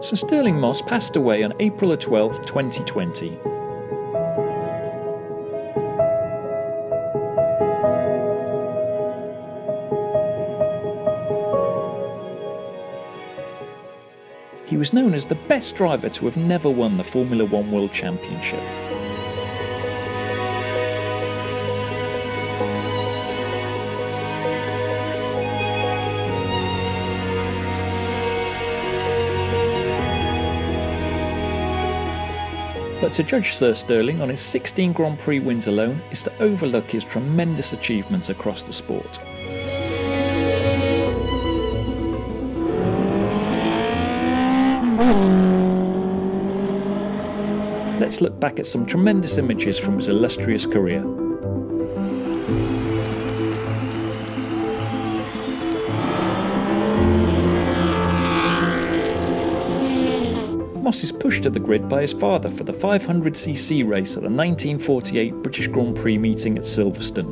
Sir Stirling Moss passed away on April 12, 2020. He was known as the best driver to have never won the Formula One World Championship. But to judge Sir Stirling on his 16 Grand Prix wins alone is to overlook his tremendous achievements across the sport. Let's look back at some tremendous images from his illustrious career. Moss is pushed to the grid by his father for the 500cc race at the 1948 British Grand Prix meeting at Silverstone.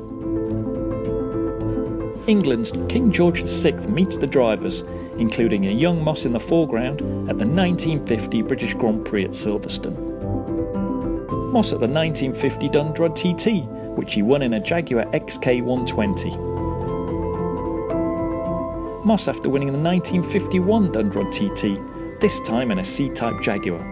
England's King George VI meets the drivers, including a young Moss in the foreground at the 1950 British Grand Prix at Silverstone. Moss at the 1950 Dundrod TT, which he won in a Jaguar XK120. Moss after winning the 1951 Dundrod TT, this time in a C-Type Jaguar.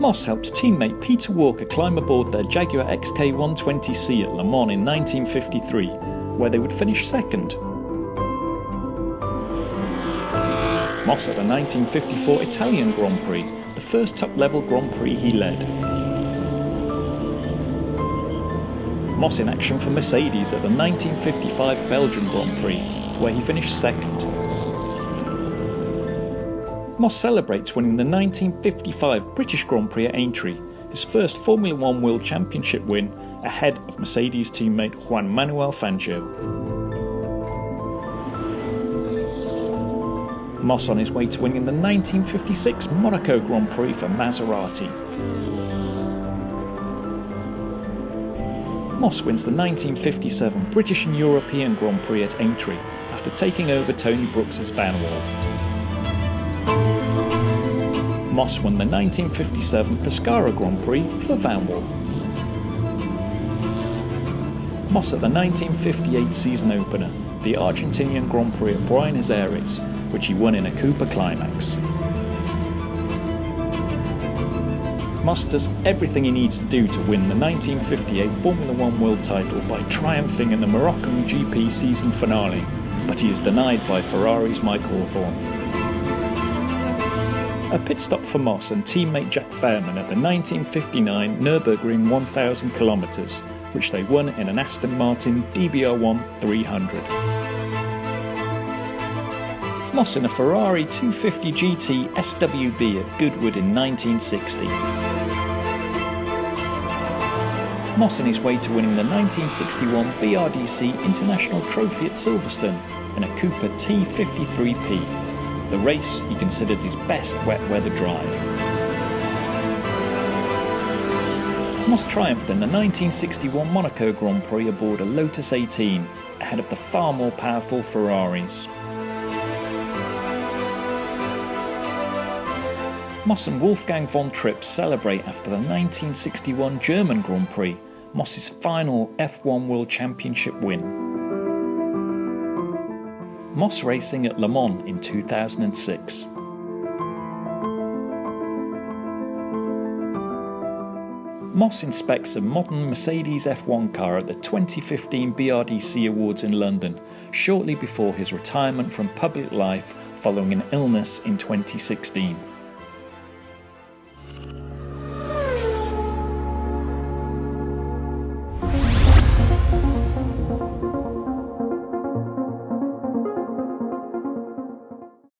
Moss helped teammate Peter Walker climb aboard their Jaguar XK120C at Le Mans in 1953, where they would finish second. Moss at the 1954 Italian Grand Prix, the first top-level Grand Prix he led. Moss in action for Mercedes at the 1955 Belgian Grand Prix, where he finished second. Moss celebrates winning the 1955 British Grand Prix at Aintree, his first Formula One World Championship win ahead of Mercedes teammate Juan Manuel Fangio. Moss on his way to winning the 1956 Monaco Grand Prix for Maserati. Moss wins the 1957 British and European Grand Prix at Aintree after taking over Tony Brooks's Vanwall. Moss won the 1957 Pescara Grand Prix for Vanwall. Moss at the 1958 season opener, the Argentinian Grand Prix at Buenos Aires, which he won in a Cooper Climax. Moss does everything he needs to do to win the 1958 Formula One World title by triumphing in the Moroccan GP season finale, but he is denied by Ferrari's Mike Hawthorn. A pit stop for Moss and teammate Jack Fairman at the 1959 Nürburgring 1000 kilometres, which they won in an Aston Martin DBR1 300. Moss in a Ferrari 250 GT SWB at Goodwood in 1960. Moss on his way to winning the 1961 BRDC International Trophy at Silverstone in a Cooper T53P the race he considered his best wet weather drive. Moss triumphed in the 1961 Monaco Grand Prix aboard a Lotus 18, ahead of the far more powerful Ferraris. Moss and Wolfgang von Trips celebrate after the 1961 German Grand Prix, Moss's final F1 World Championship win. Moss Racing at Le Mans in 2006. Moss inspects a modern Mercedes F1 car at the 2015 BRDC Awards in London, shortly before his retirement from public life following an illness in 2016.